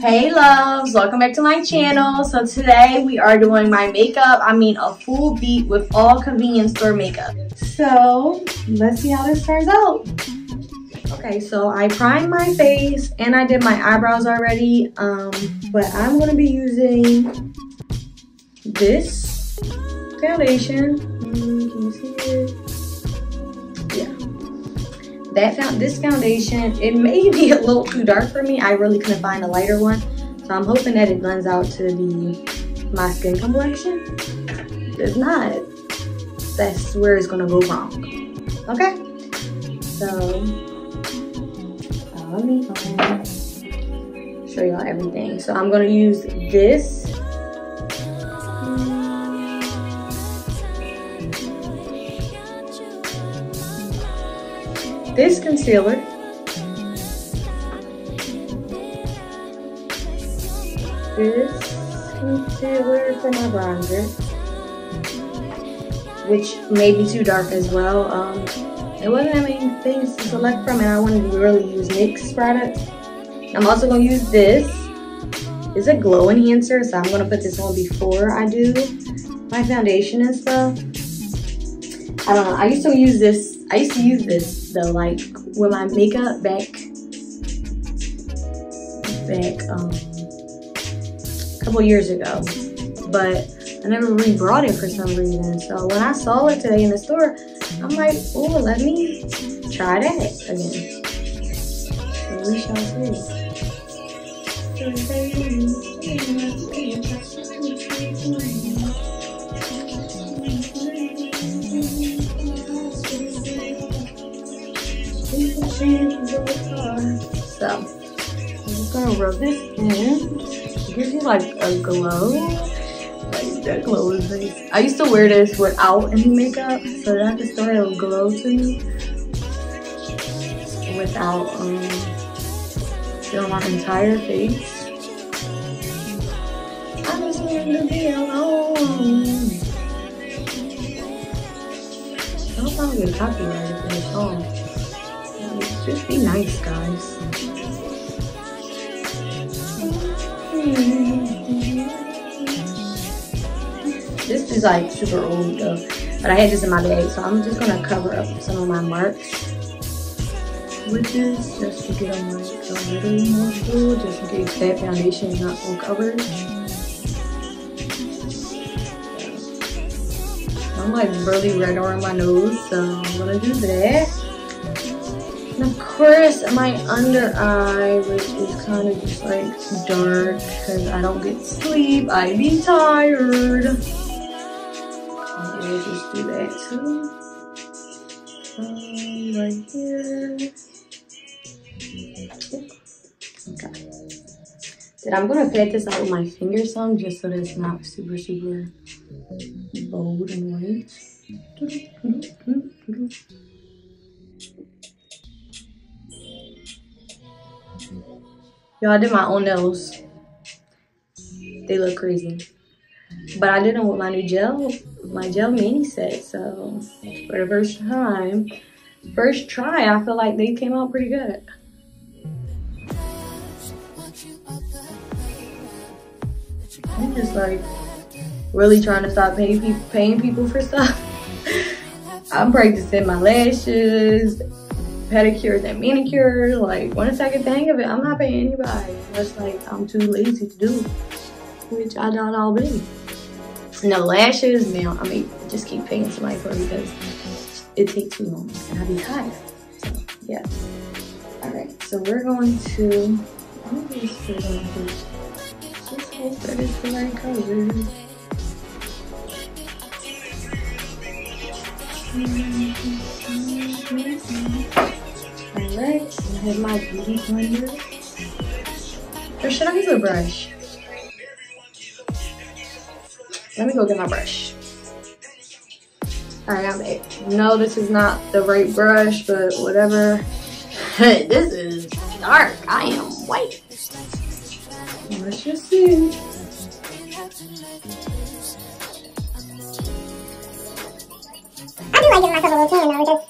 Hey loves, welcome back to my channel. So today we are doing my makeup. I mean a full beat with all convenience store makeup. So let's see how this turns out. Okay, so I primed my face and I did my eyebrows already. Um, but I'm gonna be using this foundation. Mm, can you see it? That found this foundation it may be a little too dark for me. I really couldn't find a lighter one. So i'm hoping that it blends out to be my skin complexion. If not that's where it's gonna go wrong. Okay? So let me show y'all everything. So i'm gonna use this this concealer. This concealer for my bronzer, which may be too dark as well. Um, it wasn't that many things to select from and I wanted to really use NYX products. I'm also going to use this. It's a glow enhancer, so I'm going to put this on before I do my foundation and stuff. I don't know. I used to use this I used to use this though, like with my makeup back, back um, a couple years ago, but I never re-brought it for some reason. So when I saw it today in the store, I'm like, oh, let me try that again. So we shall see. So, I'm just gonna rub this in. It gives you like a glow. Like that glow is nice. I used to wear this without any makeup, so that just started a glow to me. Without um filling my entire face. I just want to be alone. I hope I don't get copyrighted for this song. Just be nice, guys. This is like super old though, but I had this in my bag, so I'm just gonna cover up some of my marks with this just to get them like a little more blue, just in case that foundation is not full coverage. I'm like really red around my nose, so I'm gonna do that. And of course, my under eye, which is kind of just like dark because I don't get sleep. I be tired. We'll just do that too. Um, right here. Okay. Then I'm gonna pat this out with my finger some just so that it's not super, super bold and white. Y'all, I did my own nails. They look crazy. But I did them with my new gel, my gel mini set. So for the first time, first try, I feel like they came out pretty good. I'm just like really trying to stop paying people, paying people for stuff. I'm practicing my lashes, pedicures and manicures. Like once I get the hang of it, I'm not paying anybody. It's like I'm too lazy to do, which I doubt I'll be. No lashes, now I mean just keep paying somebody for it because it takes too long and I'll be tired. So yeah. Alright, so we're going to I'm hope that it's the right color. Alright, I have my beauty blender. Or should I use a brush? Let me go get my brush. Alright, I'm No, this is not the right brush, but whatever. this is dark. I am white. Let's just see. I do like giving myself a little tan though, because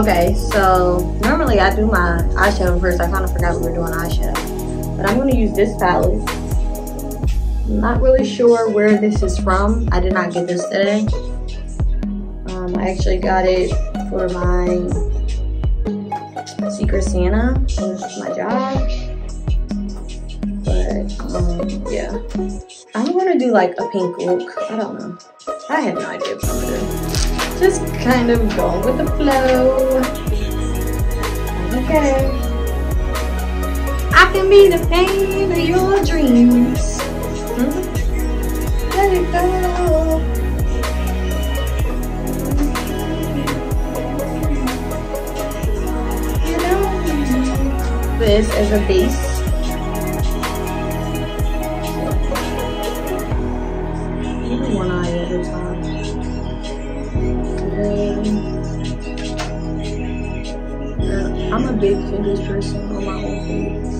Okay, so normally I do my eyeshadow first. I kind of forgot we were doing eyeshadow. But I'm going to use this palette. I'm not really sure where this is from. I did not get this today. Um, I actually got it for my Secret Santa with my job. But, um, yeah. I'm going to do like a pink look. I don't know. I have no idea what I'm going to do just kind of going with the flow. Okay. I can be the pain of your dreams. Hmm? Let it go. You know, this is a base. Big fingers person on my whole face.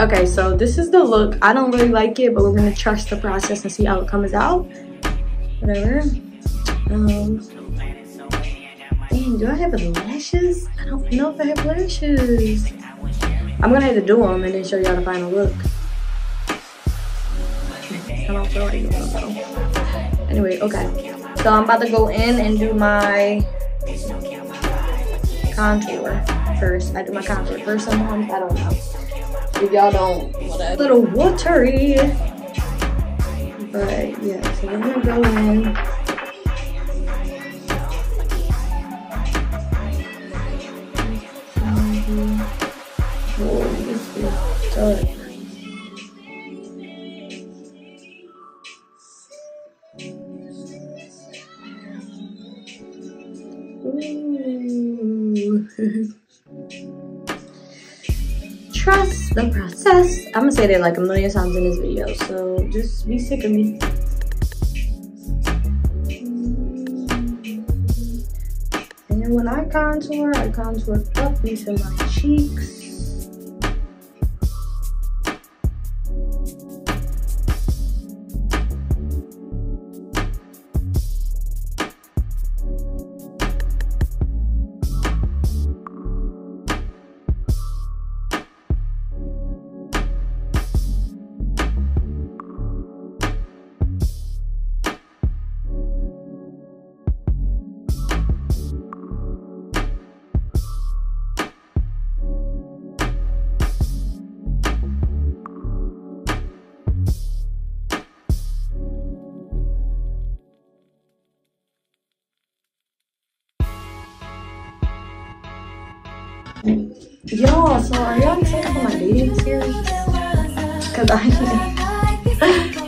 Okay, so this is the look. I don't really like it, but we're gonna trust the process and see how it comes out. Whatever. Um, dang, do I have lashes? I don't know if I have lashes. I'm gonna have to do them and then show y'all the final look. I don't feel like them Anyway, okay. So I'm about to go in and do my contour first. I do my contour first sometimes, I don't know. If y'all don't, a little watery. But yeah, so we're gonna go in. Oh, this is dark. Trust the process. I'm gonna say that like a million times in this video, so just be sick of me. And then when I contour, I contour up into my cheeks. Y'all, so are y'all excited for my dating series? Cause I,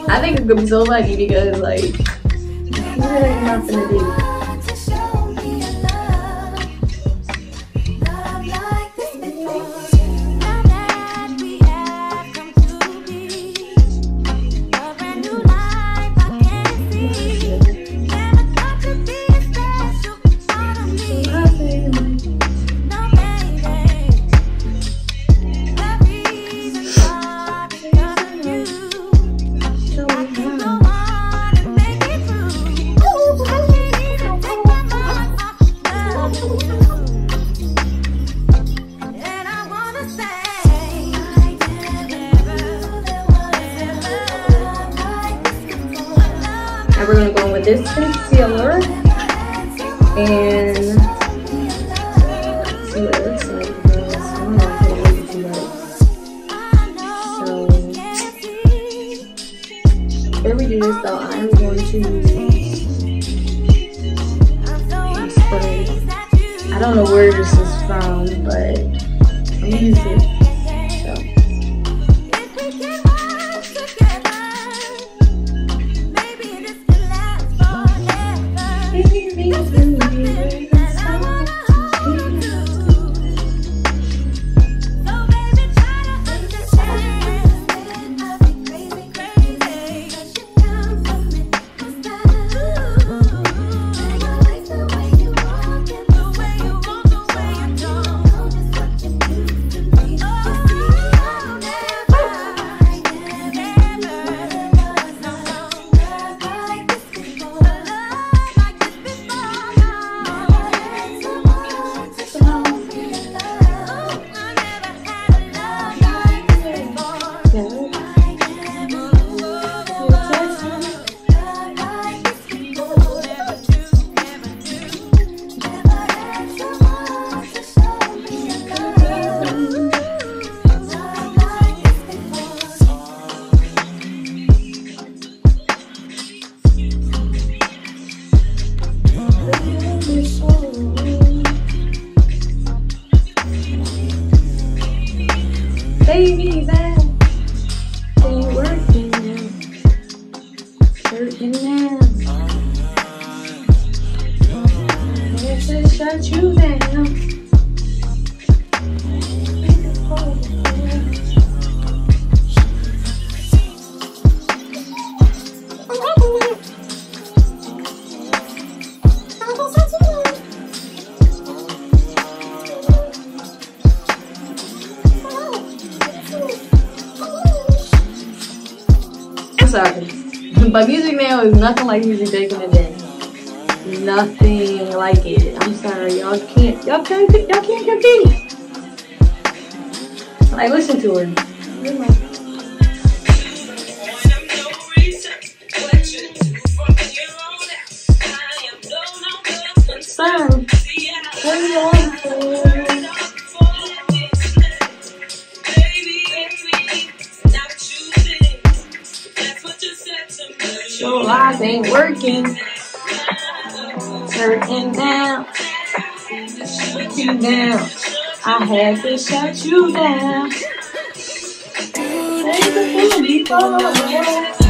I think it's gonna be so funny because like, who really not gonna do? Before we do this though, I'm going to spray. I don't know where this is from, but I'm gonna use it. Baby, music now is nothing like music back in the day. Nothing like it. I'm sorry, y'all can't y'all can't y'all can't compete. Like listen to her. Son, turn you on. Your lies ain't working. Hurting down. Shut you down. I had to shut you down. Take the fool before.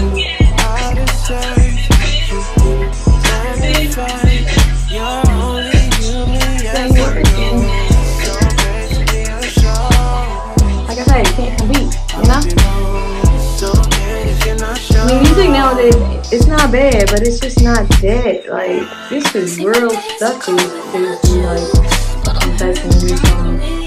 But it's just not that. Like this is real stuff. These, these like confessing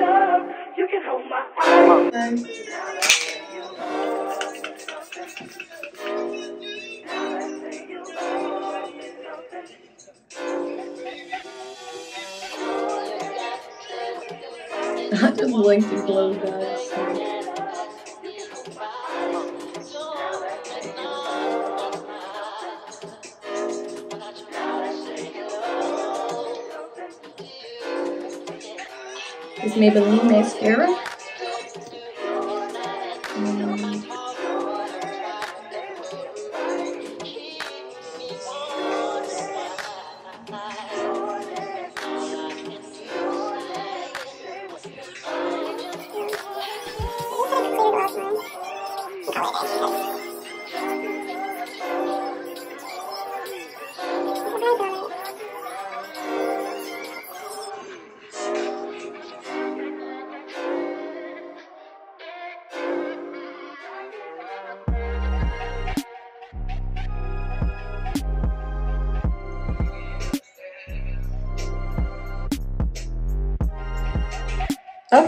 these songs. I just blinked and closed eyes. Is Maybelline mascara?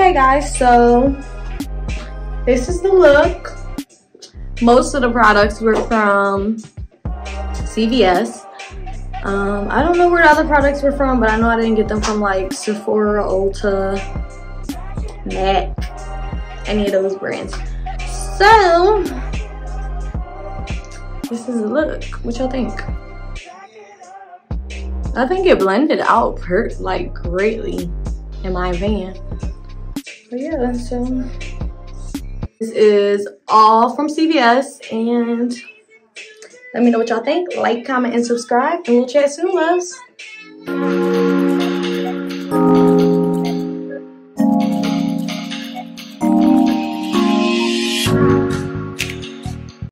Okay, guys, so this is the look. Most of the products were from CVS. Um, I don't know where the other products were from, but I know I didn't get them from like Sephora, Ulta, MAC, any of those brands. So, this is the look. What y'all think? I think it blended out per like greatly, in my opinion. But yeah, so this is all from CVS and let me know what y'all think. Like, comment, and subscribe, and we'll chat soon, loves.